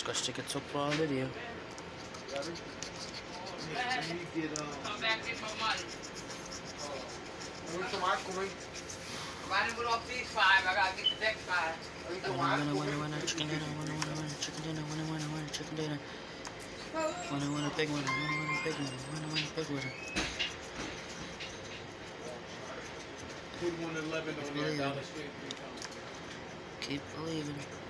Scratch tickets up for video. It? The big winner, winner, winner, big winner, winner, big winner. Keep believing.